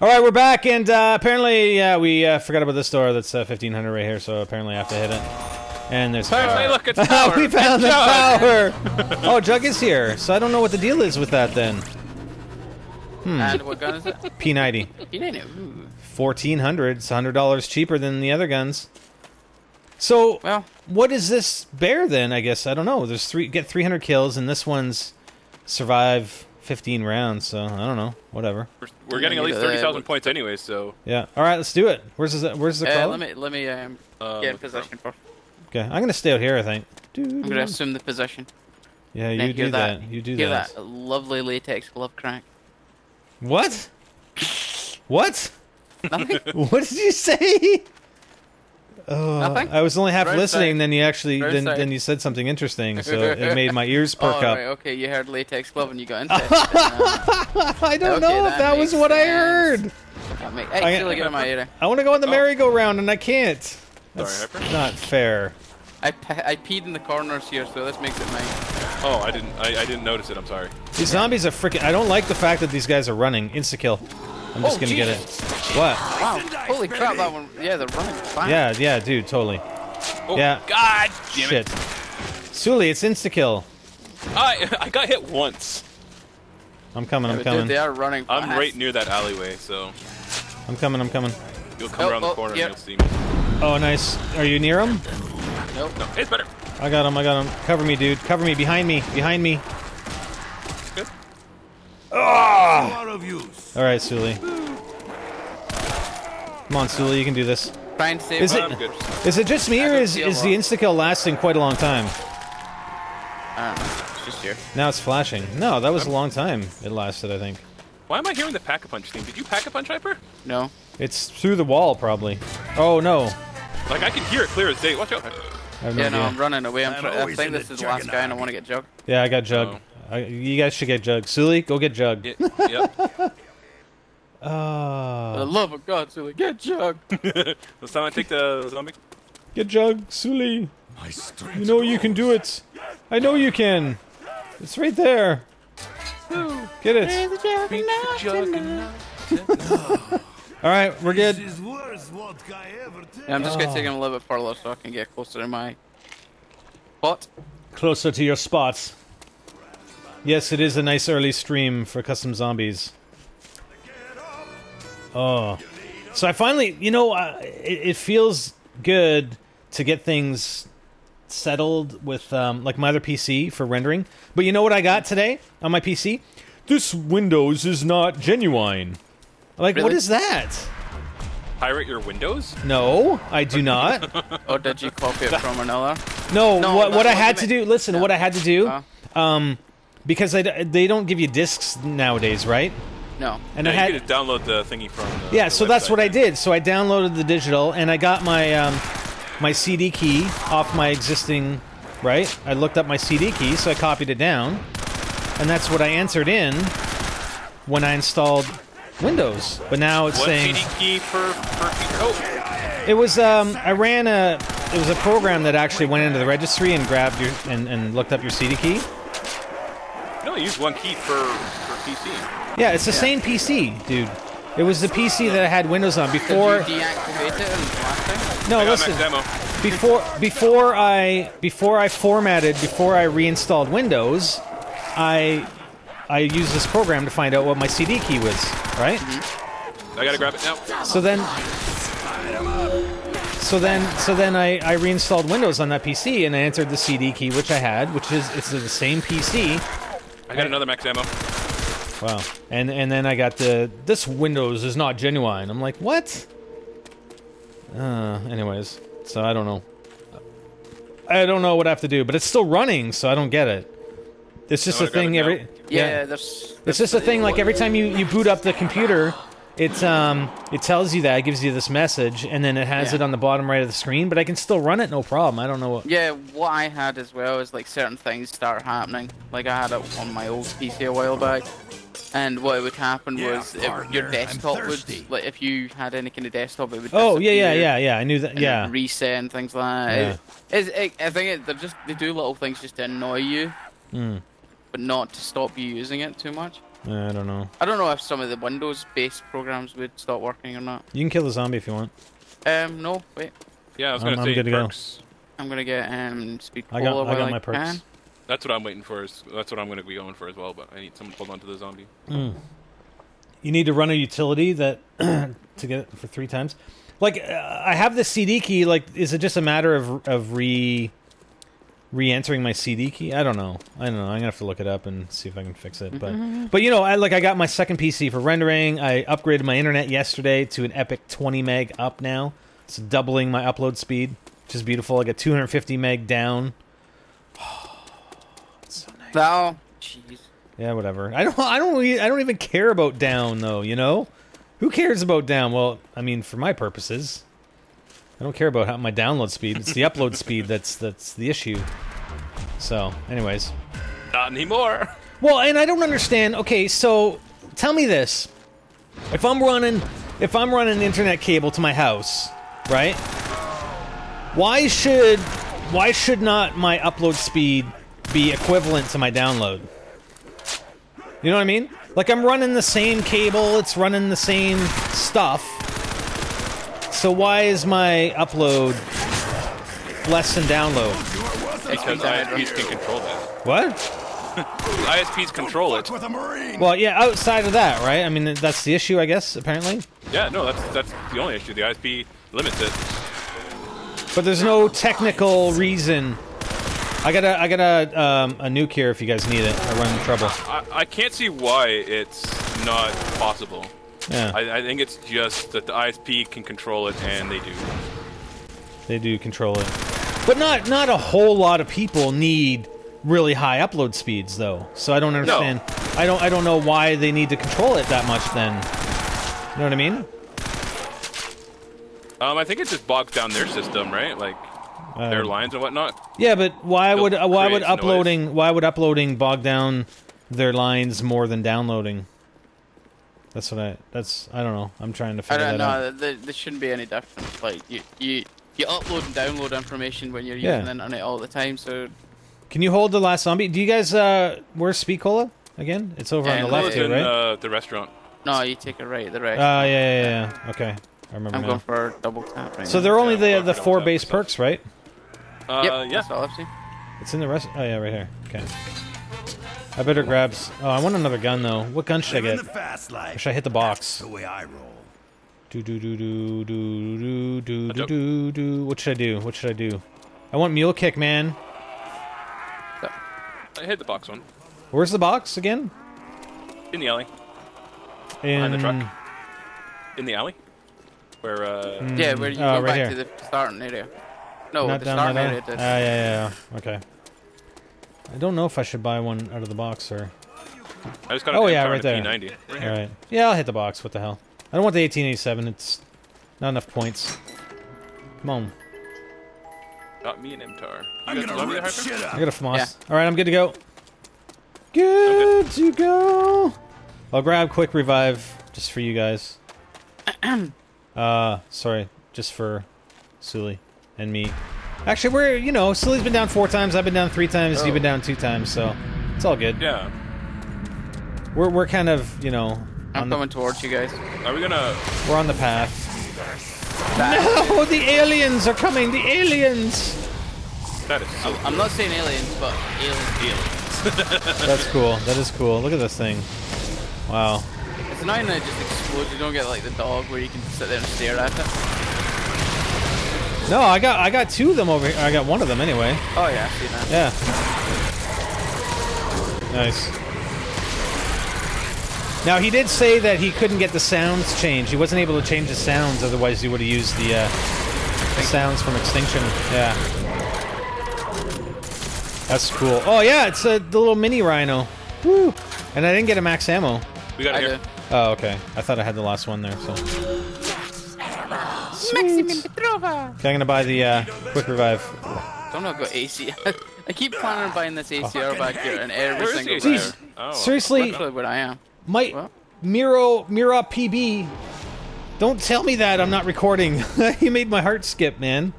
All right, we're back, and uh, apparently, yeah, we uh, forgot about this door that's uh, 1500 right here, so apparently I have to hit it. And there's Apparently, look, it's power. we found the power. oh, Jug is here, so I don't know what the deal is with that then. And what gun is it? P90, You didn't. Ooh. 1400. It's 100 dollars cheaper than the other guns. So, Well, what is this bear then? I guess I don't know. There's three get 300 kills, and this one's survive 15 rounds. So I don't know. Whatever. We're, we're getting at least Uh, thirty thousand points anyway, so Yeah. All right, let's do it. Where's the Where's the uh, call? let me let me um, uh, get in look position first. Okay, I'm gonna stay out here. I think. I'm gonna assume the position. Yeah, you do that. You do hear that. that lovely latex glove crack. What? What? Nothing. What did you say? Oh, Nothing? I was only half Right listening. side. Then you actually Right then, side. then you said something interesting, so it made my ears oh, perk up. right, okay, you heard latex glove and you got interested. uh, I don't Okay, know if that that was makes what I heard. that make, I- hey, Chili, get in my ear. I want to go on the Oh. merry-go-round and I can't. That's Sorry, not fair. I, pe- I peed in the corners here, so this makes it mine. Oh, I didn't. I, I didn't notice it. I'm sorry. These zombies are freaking. I don't like the fact that these guys are running. Insta kill. I'm just Oh, gonna get it. What? Wow, holy crap, that one. Yeah, they're running fast. Yeah, yeah, dude, totally. Oh, Yeah. God damn Shit. it! Sully, it's insta kill. I I got hit once. I'm coming. Yeah, I'm coming. Dude, they are running fast. I'm right near that alleyway, so I'm coming. I'm coming. you'll come Oh, around the oh, corner yep. and you'll see me. Oh, nice. Are you near him? Nope. No, it's better. I got him. I got him. Cover me, dude. Cover me. Behind me. Behind me. Good. Ah! Out of use. All right, Sully. Come on, Sully. You can do this. Try and save Is it- good. Is it just me, I or is, is the well. insta kill lasting quite a long time? I. It's just here. Now it's flashing. No, that was a long time. It lasted, I think. Why am I hearing the pack a punch theme? Did you pack a punch, Hyper? No. It's through the wall, probably. Oh no. Like I can hear it clear as day. Watch out. I have no Yeah, no, idea. I'm running away. I'm I'm try- I always think this the is the last guy, and I want to get Jug. Yeah, I got Jug. Oh. I, you guys should get Jug. Sully, go get Jug. Yeah, yep. For the Ah, love of God, Sully, get Jug. This time I take the zombie. get Jug, Sully. My strength. You know you can do it. I know you can. It's right there. Ooh, Get it. All right, we're This good. is worst vodka ever. Yeah, I'm just Oh. gonna take him a little bit farther so I can get closer to my spot. Closer to your spot. Yes, it is a nice early stream for custom zombies. Oh, so I finally, you know, uh, it, it feels good to get things settled with um, like my other PC for rendering. But you know what I got today on my PC? This Windows is not genuine. Like, what Really? is that? Pirate your windows. No, I do not. Or did you copy it from another? No, No, what, what I had to do, listen, what I had to do, Uh, um, because I d they don't give you discs nowadays, right? no. And yeah, I had, you can download the thingy from. The, yeah, the so that's website. what I did. So I downloaded the digital, and I got my um, my CD key off my existing, right? I looked up my CD key, so I copied it down, and that's what I answered in when I installed Windows. But now it's What saying CD key per per key? Oh, it was um, I ran a it was a program that actually went into the registry and grabbed your and, and looked up your CD key. No, use one key per per PC. Yeah, it's the same PC, dude. It was the PC that I had Windows on Did before. you deactivate it and last time? No, I listen. max. Before before I before I formatted before I reinstalled Windows, I I used this program to find out what my CD key was, right? Mm-hmm. I gotta grab it now. So then so then so then I, I reinstalled Windows on that PC and I entered the CD key which I had, which is it's the same PC. I got another max ammo. Wow. And and then I got the this Windows is not genuine. I'm like, what? Uh, anyways, so I don't know. I don't know what I have to do, but it's still running, so I don't get it. It's just a thing every now? Yeah, there's. It's just a thing like every time you, you boot up the computer, it um it tells you that, it gives you this message and then it has Yeah. it on the bottom right of the screen, but I can still run it no problem. I don't know what Yeah, what I had as well is like certain things start happening. Like I had it on my old PC a while back, and what would happen Yeah, was if your desktop would like if you had any kind of desktop, it would. Oh, yeah, yeah, yeah, yeah. I knew that. Yeah. then reset and things like that. Yeah. It- it's, it, I think it, they're just they do little things just to annoy you, Hmm. but not to stop you using it too much. I don't know. I don't know if some of the Windows-based programs would stop working or not. You can kill the zombie if you want. Um, no, wait. Yeah, I was I'm- gonna I'm say good to go. perks. I'm gonna get um speed I cola got I while got my perks. can. That's what I'm waiting for. Is, that's what I'm gonna be going for as well. But I need someone to hold on to the zombie. You need to run a utility that to get it for three times. Like uh, I have the CD key. Like, is it just a matter of of re re-entering my CD key? I don't know. I don't know. I'm gonna have to look it up and see if I can fix it. But mm-hmm. but you know, I like I got my second PC for rendering. I upgraded my internet yesterday to an Epic 20 meg up now. It's doubling my upload speed, which is beautiful. I got 250 meg down. It's so nice. Now, jeez. Yeah, whatever. I don't. I don't. I don't even care about down though. You know, who cares about down? Well, I mean, for my purposes, I don't care about how my download speed. It's the upload speed that's that's the issue. So, anyways, Not anymore. well, and I don't understand. Okay, so tell me this: if I'm running, if I'm running internet cable to my house, right? Why should why should not my upload speed be equivalent to my download? You know what I mean? Like I'm running the same cable, it's running the same stuff. So why is my upload less than download? Because ISPs can control that. What? ISPs control it. With a marine. Well, yeah, outside of that, right? I mean, that's the issue, I guess, apparently. Yeah, no, that's that's the only issue. The ISP limits it. But there's no technical reason. I got a I got a um, a nuke here if you guys need it. I run into trouble. I, I can't see why it's not possible. Yeah, I, I think it's just that the ISP can control it, and they do. they do control it. But not not a whole lot of people need really high upload speeds though. So I don't understand. I don't I don't know why they need to control it that much then. You know what I mean? Um, I think it just bogs down their system, right? Like their Um, lines and whatnot. Yeah, but why Still would uh, why would creates noise. uploading why would uploading bog down their lines more than downloading? That's what I. That's I don't know. I'm trying to figure out. I don't that out. know. There, there shouldn't be any difference. Like you, you, you upload and download information when you're Yeah. using the internet all the time. So Can you hold the last zombie? Do you guys uh where's Speed Cola again? It's over Yeah, on the left It's here, in right? uh, the restaurant. no, you take it right. The right. Uh yeah, yeah, yeah, yeah. Okay. I remember I'm now. going for double tap right So now. they're only Yeah, the the four base perks, right? Uh, Yep, yeah. that's all I've seen. It's in the rest. Oh yeah, right here. Okay. I better grab. Oh, I want another gun though. What gun should I get? fast life. Should I hit the box? The way I roll. Do do do do do do do do do do. What should I do? What should I do? I want mule kick, man. I hit the box one Where's the box again? in the alley. In the truck? In the alley, where uh, Yeah, where you Oh, go right back here. to the starting area. No, Not the starting area. area. Did. Ah, yeah, yeah, yeah. Okay. I don't know if I should buy one out of the box or. I just got. Oh, an yeah, right there. P90. Right All here. right. Yeah, I'll hit the box. What the hell? I don't want the 1887. It's not enough points. Come on. Got me an MTAR. You I'm gonna zombie rip there, Harper? shit up. I got a FAMAS. Yeah. All right, I'm good to go. Good to go. I'll grab quick revive just for you guys. uh, sorry, just for Sully and me. Actually, we're you know Sully's been down four times. I've been down three times. You've been oh. down two times, so it's all good. Yeah. We're we're kind of you know I'm on the, coming towards you guys. Are we gonna? we're on the path. No, the aliens are coming. The aliens. That is. So I'm not saying aliens, but aliens. aliens. That's cool. That is cool. Look at this thing. Wow. It's annoying that it just explodes. You don't get like the dog where you can sit there and stare at it. No, I got I got two of them over here. I got one of them anyway. Oh yeah, I see that. Yeah. Nice. Now he did say that he couldn't get the sounds changed. He wasn't able to change the sounds, otherwise he would have used the, uh, the sounds from Extinction. Yeah. That's cool. Oh yeah, it's uh, the little mini rhino. Woo! And I didn't get a max ammo. we got I it here. do. Oh, okay. I thought I had the last one there. So. Sweet. Okay, I'm gonna buy the uh, quick revive. Don't know, got AC. I keep planning on buying this ACR back here and every Where is single he? time. Oh. Seriously, Literally where I am. My What? Miro Mira PB. Don't tell me that I'm not recording. you made my heart skip, man.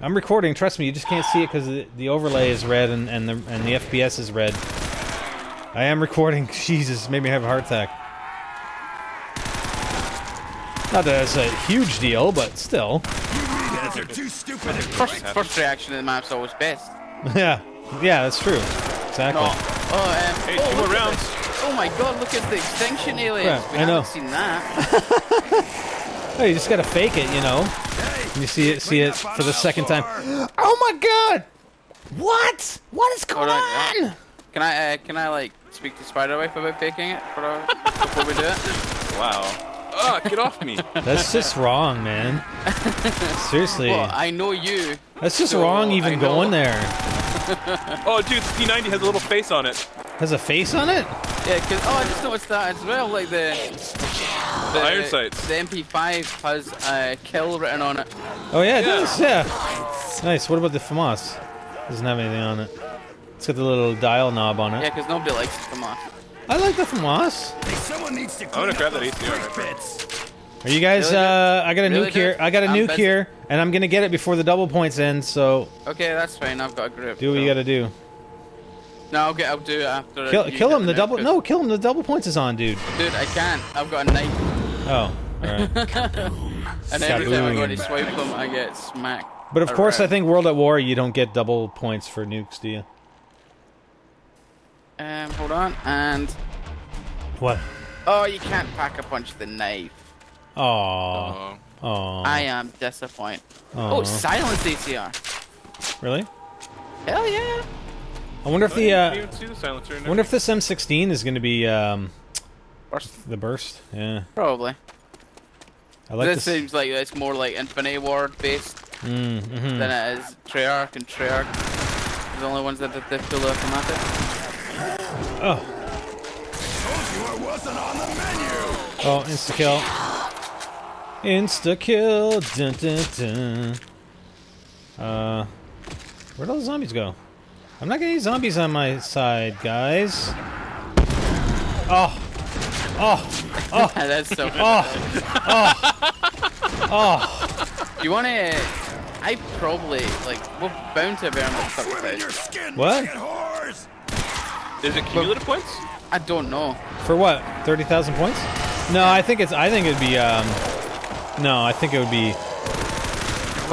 I'm recording. Trust me. You just can't see it because the, the overlay is red and, and the and the FPS is red. I am recording. Jesus, made me have a heart attack. Not that it's a huge deal, but still. You guys are too stupid. First, first reaction in the map's always best. yeah, yeah, that's true. Exactly. No. Oh, um, Hey, oh, two more rounds. Oh my god, look at the extinction aliens. Crap, we I know. haven't seen that. Oh, you just gotta fake it, you know. You see it, see it for the second time. Oh my god! What? What is going Hold on, on? Can I, uh, can I like speak to Spiderwife about faking it for, uh, before we do it? Wow. Ah, get off me. That's just wrong, man. Seriously, Well, I know you. that's just so wrong. Even going there Oh, dude, the P90 has a little face on it. has a face on it. Yeah, cause oh, I just noticed that as well. Like the The iron sights. The MP5 has a kill written on it. Oh yeah, it Yeah. does. Yeah. Nice. What about the FAMAS? Doesn't have anything on it. It's got the little dial knob on it. Yeah, cause nobody likes it from us. I like the FAMAS. Hey, someone needs to I'm gonna grab that those ACR. pits. Are you guys? Really uh, I got a Really nuke here. I got a I'm nuke busy. here, and I'm gonna get it before the double points end. So Okay, that's fine. I've got a grip. do what you gotta do. No, I'll get. I'll do it after. Kill, you kill him. The nuke, double. 'cause- No, kill him. The double points is on, dude. dude, I can't. I've got a knife, Oh, all right. and every time I go Kaboom. to swipe them, I get smacked. But of course, I think World at War, you don't get double points for nukes, do you? Um, hold on, and What? oh, you can't pack a punch the knife. Aw. Oh. I am disappointed. Aw. Oh, silence ACR. Really? Hell yeah. I wonder if I the. Uh, even see the silencer in I there. wonder if this M16 is going to be um, Burst. the burst. Yeah, Probably. I like this this. seems like it's more like Infinity Ward based Mm, mhm. than it is Treyarch and Treyarch. are The only ones that did the full automatic. Oh, Told you I wasn't on the menu. oh, insta kill. Insta kill. Dun, dun, dun. Uh, where'd all the zombies go? I'm not getting any zombies on my side, guys. Oh, oh, oh. That's so. oh, oh. oh. You wanna? I probably like we're bound to be this stuff Swim in your skin, What? Bucket whores. Is it cumulative points? I don't know. For what? Thirty thousand points? No, I think it's. I think it'd be. Um, no, I think it would be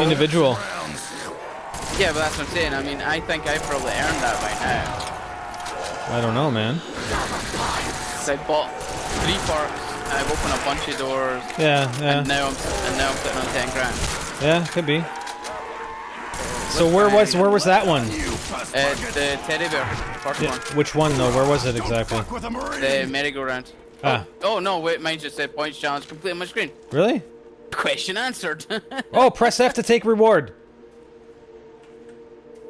individual. Yeah, but that's what I'm saying. I mean, I think I probably earned that by now. I don't know, man. 'Cause I bought three parks. I've opened a bunch of doors, Yeah, yeah, and now I'm and now I'm sitting on ten grand. yeah. Could be. So where was where was that one? You Uh, the teddy bear, first Yeah, one, which one though? Where was it exactly? Fuck with a marine. the merry-go-round. Ah, Oh no, wait, mine just said points challenge complete on my screen. really? Question answered. Oh, press F to take reward.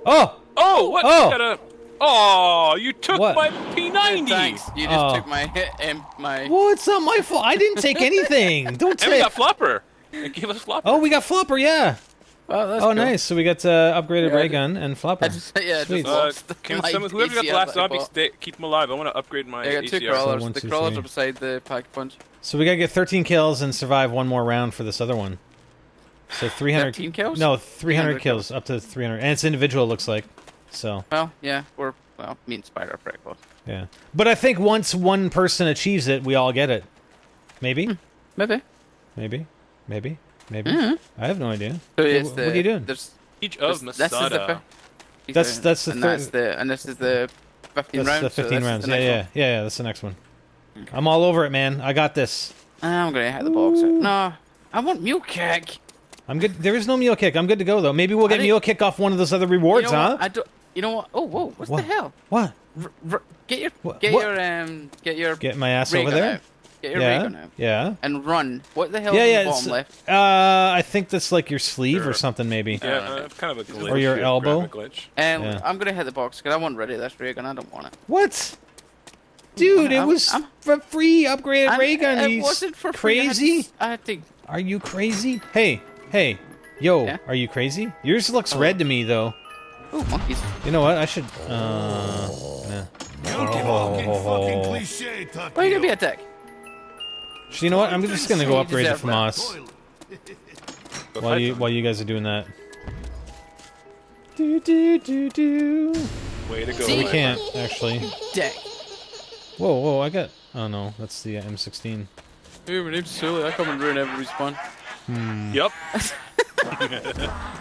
Oh, Oh, what? Oh. You gotta... Oh, you took What? my P90. Thanks. You just Oh. took my um, my. well, it's not my fault. I didn't take anything. Don't And we say. got Flopper. It gave us Flopper. Oh, we got flopper. Yeah. Oh, that's Oh, cool. nice. So we got uh, upgraded Yeah, ray gun and flopper. Just yeah, Sweet. just Uh, can my some, whoever got the last that zombie, stay, keep them alive. I want to upgrade my Yeah, I got two ACR. crawlers. one, the two, crawlers three. are beside the pack punch. So we gotta get 13 kills and survive one more round for this other one. So 300 13 kills? No, 300 300 kills, up to 300, and it's individual. it Looks like. So Well, yeah, we're well, me and Spider are pretty close. yeah, but I think once one person achieves it, we all get it. Maybe, Maybe. maybe, maybe, maybe. Mm-hmm. I have no idea. So Okay, it's the, what are you doing? There's, Each there's, of this is the Masada. fif- That's- that's the and third- that's the and this is the 15 That's rounds. the 15 this is rounds. the Yeah, yeah, one. yeah, yeah. That's the next one. I'm all over it, man. I got this. I'm gonna hit the box. No, I want mule kick. I'm good. There is no mule kick. I'm good to go though. Maybe we'll get mule kick off one of those other You rewards, know huh? I don't. You know what? Oh, whoa! What's What? the hell? What? R- r- get your What- get what? your um get your Get my ass over there. out. Get your ray Yeah, gun out yeah. and run. What the hell Yeah, is yeah. the it's- bottom left? Uh, I think that's like your sleeve or something, maybe. Yeah, Uh, uh, it's kind of a glitch. Or your yeah, elbow. graphic glitch. Um, Yeah. I'm gonna hit the box because I want rid of this ray gun. I don't want it. What? Dude, it I'm- was I'm- for free upgraded I'm- ray gun. It you wasn't for free. I had to crazy? had to. Are you crazy? Hey, hey, yo, Yeah? are you crazy? Yours looks Oh. red to me though. Oh, monkeys. You know what? I should. Uh, nah. Guilty walking fucking cliche, Why are you gonna be a dick? So you know what? I'm just gonna go upgrade the deserve that. FAMAS while you while you guys are doing that. Do do do do. Way to go. See? We can't actually. Dick. Whoa, whoa! I got. Oh no, that's the uh, M16. Hey, my name's Sully. I come and ruin everybody's fun. Yep.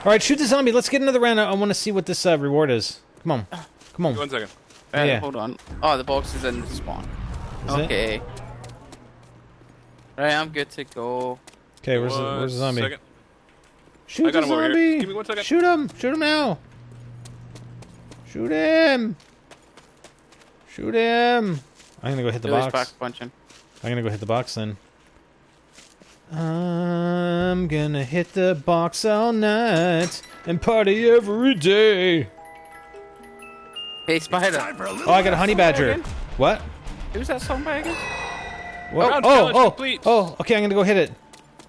All right, shoot the zombie. Let's get another round. I, I want to see what this uh, reward is. Come on, come on. One second. Uh, Yeah. Hold on. Oh, the box is in the spawn. Is it? Okay. Right, I'm good to go. Okay, where's the, where's the zombie? second. Shoot I got the him over here. zombie! Give me one second. Shoot him! Shoot him now! Shoot him! Shoot him! I'm gonna go hit the Billy's box. back punching. I'm gonna go hit the box then. I'm gonna hit the box all night and party every day. Hey, Spider. Time for a little Oh, I got a honey badger. What? Who's that song by again? Oh, oh, complete. oh, okay, I'm gonna go hit it.